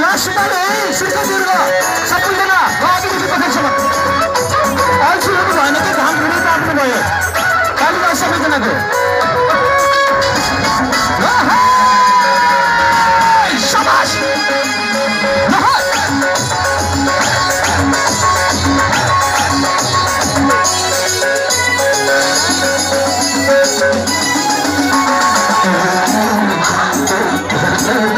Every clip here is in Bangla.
라시다네 실사들과 사뿐데나 가지고 싶어서 Thank you.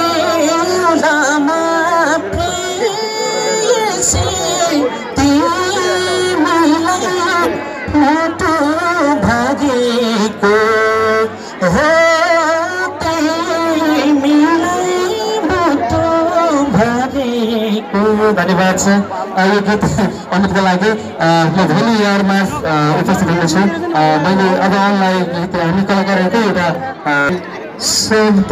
तिमीलाई मुटु भरेको हो तिमीलाई मुटु भरेको धन्यवाद छ यो गीत अनुपको लागि म भोलि यहाँमा उपस्थित हुनेछु। मैले अब गीत हामी कलाकारहरूकै एउटा शब्द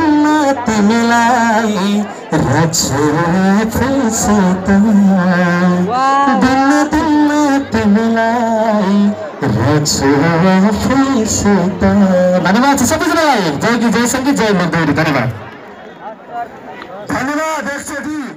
শক্তি মিলাই রাখছে ফেলছে দিন দিন মিলাই রাখছে ফেলছে ধন্যবাদ সবুজ রায় জয় কি জয় সংগীত জয় মধ্যে ধন্যবাদ ধন্যবাদ একশো দুই